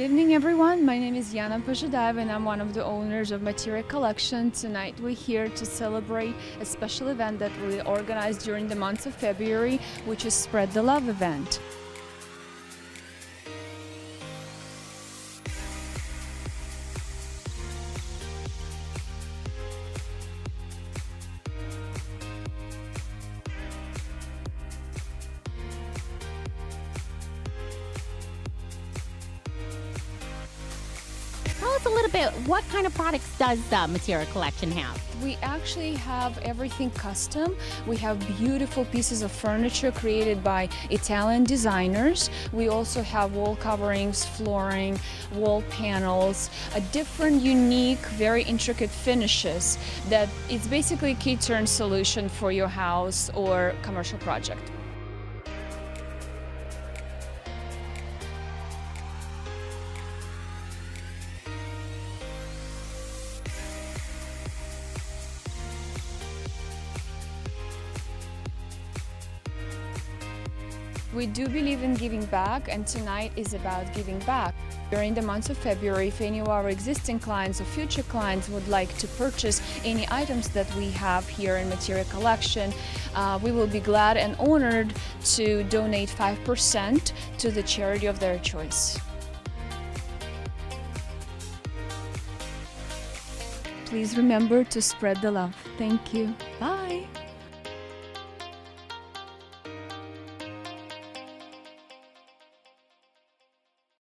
Good evening, everyone. My name is Yana Pozhadaeva, and I'm one of the owners of Materia Collection. Tonight, we're here to celebrate a special event that we organized during the month of February, which is Spread the Love event. A little bit, what kind of products does the Materia Collection have? We actually have everything custom. We have beautiful pieces of furniture created by Italian designers. We also have wall coverings, flooring, wall panels, a different, unique, very intricate finishes that it's basically a key turn solution for your house or commercial project. We do believe in giving back, and tonight is about giving back. During the month of February, if any of our existing clients or future clients would like to purchase any items that we have here in Materia Collection, uh, we will be glad and honored to donate 5% to the charity of their choice. Please remember to spread the love. Thank you. Bye.